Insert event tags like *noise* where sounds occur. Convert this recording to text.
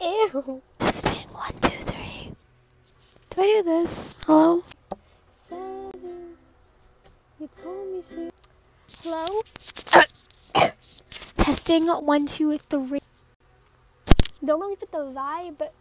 Ew. Testing one, two, three. Do I do this? Hello? Seven. You told me she. Hello? *coughs* Testing one, two, three. Don't really fit the vibe, but